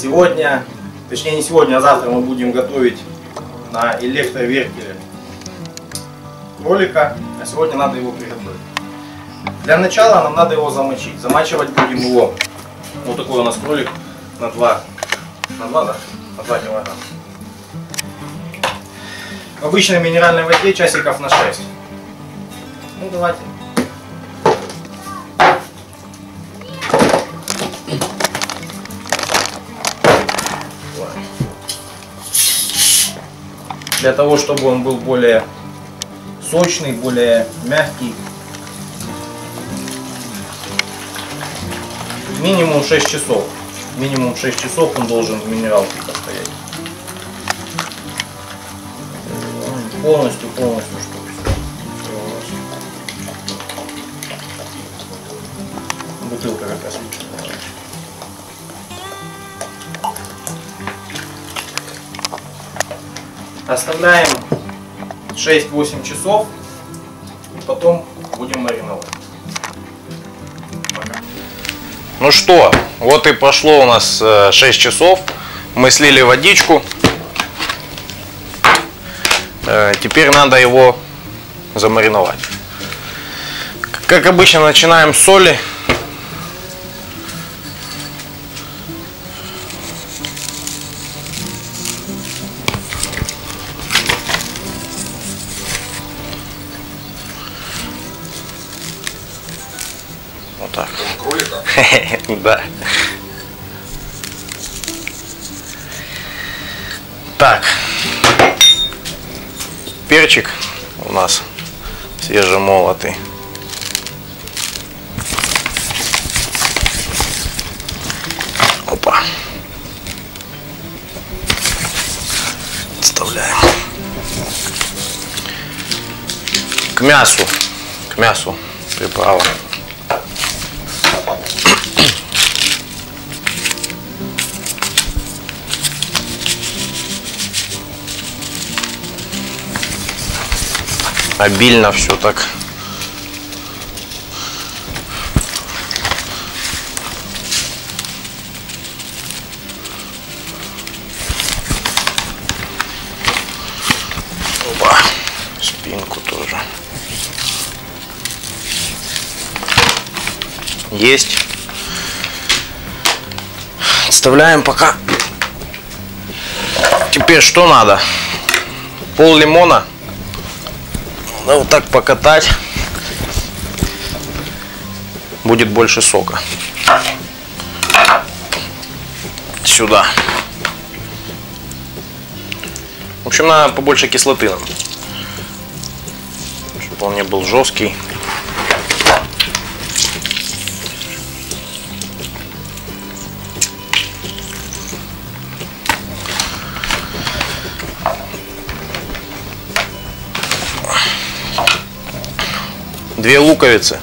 Сегодня, точнее не сегодня, а завтра мы будем готовить на электроверкеле кролика, а сегодня надо его приготовить. Для начала нам надо его замочить. Замачивать будем его, вот такой у нас кролик на 2, на 2, да? На 2 килограмма. В обычной минеральной воде часиков на 6. Ну давайте. Для того, чтобы он был более сочный, более мягкий. Минимум 6 часов. Минимум 6 часов он должен в минералке постоять. Полностью, полностью, Оставляем 6-8 часов и потом будем мариновать. Пока. Ну что, вот и прошло у нас э, 6 часов. Мы слили водичку. Э, Теперь надо его замариновать. Как обычно, начинаем с соли. Перчик у нас свежемолотый. Опа. Вставляем. К мясу. К мясу приправа. Обильно все так. Опа, спинку тоже. Есть. Вставляем пока. Теперь что надо? Пол лимона. Надо вот так покатать. Будет больше сока. Сюда. В общем, надо побольше кислоты нам. Чтобы он не был жесткий. Две луковицы.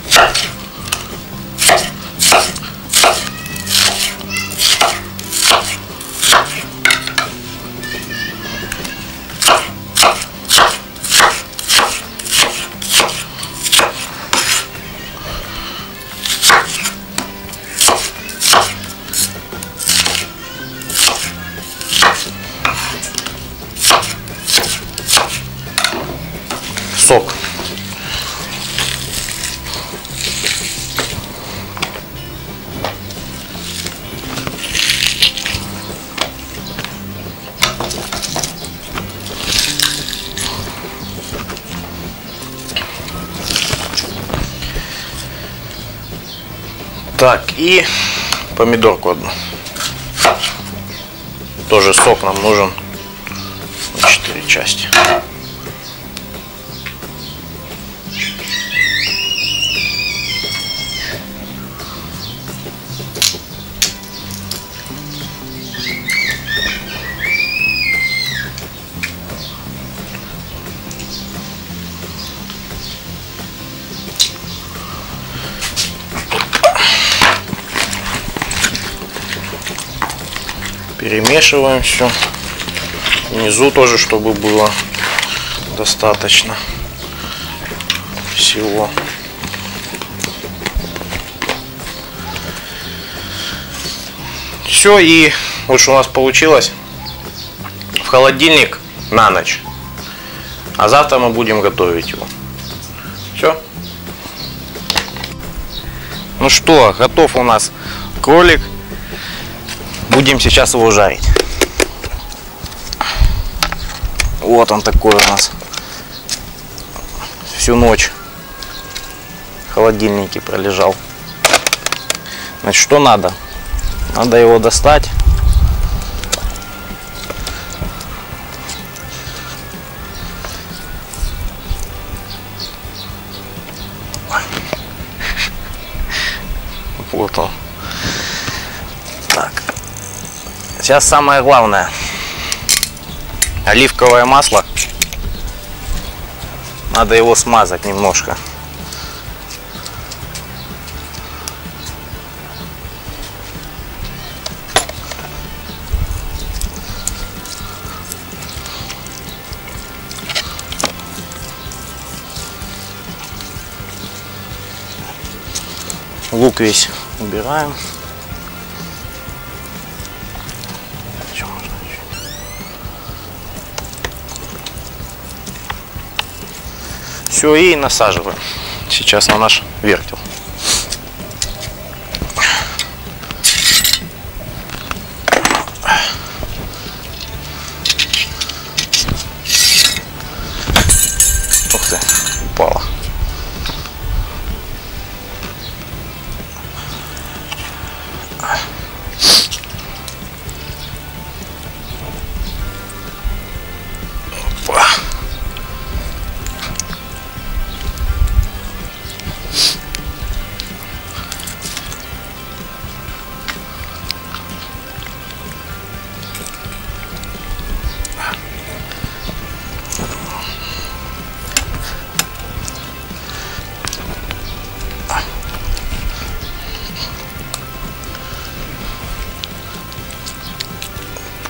Так, и помидорку одну. Тоже сок нам нужен. Четыре части. Перемешиваем все. Внизу тоже, чтобы было достаточно всего. Все, и вот что у нас получилось. В холодильник на ночь. А завтра мы будем готовить его. Все. Ну что, готов у нас кролик. Будем сейчас его жарить. Вот он такой у нас. Всю ночь в холодильнике пролежал. Значит, что надо? Надо его достать. Сейчас самое главное. Оливковое масло. Надо его смазать немножко. Лук весь убираем. Все, и насаживаем сейчас на наш вертел.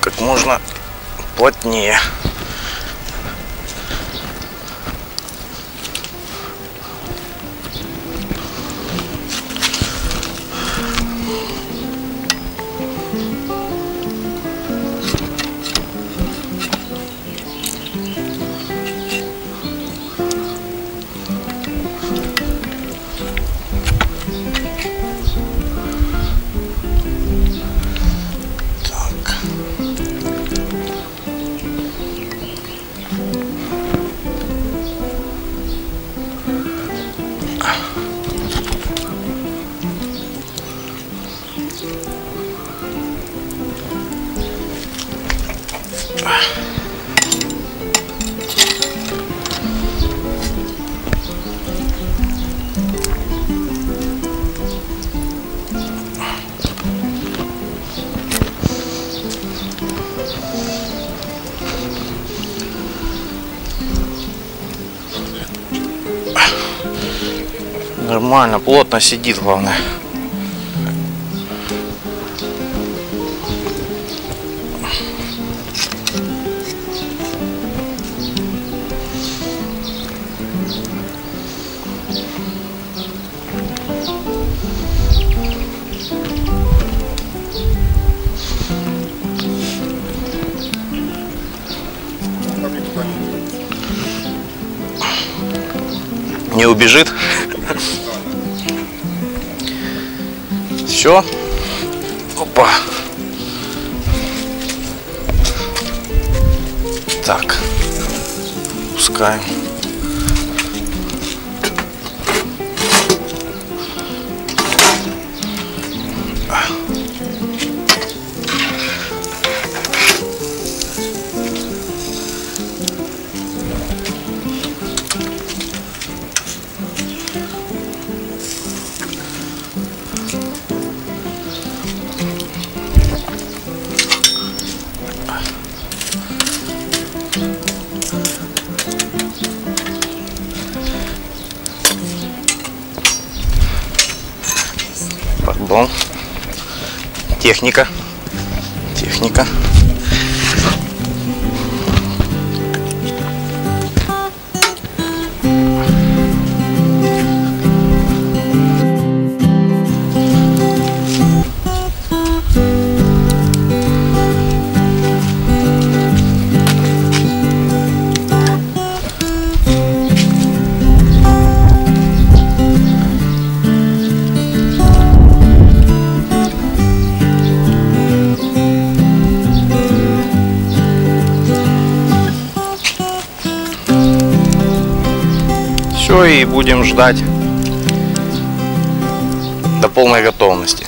Как можно плотнее. Нормально, плотно сидит, главное. Не убежит. Все. Опа. Так. Пускаем. Пардон. Техника. Техника. Будем ждать до полной готовности.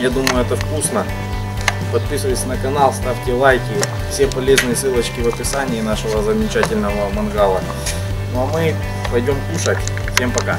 Я думаю, это вкусно. Подписывайтесь на канал, ставьте лайки. Все полезные ссылочки в описании нашего замечательного мангала. Ну а мы пойдем кушать. Всем пока.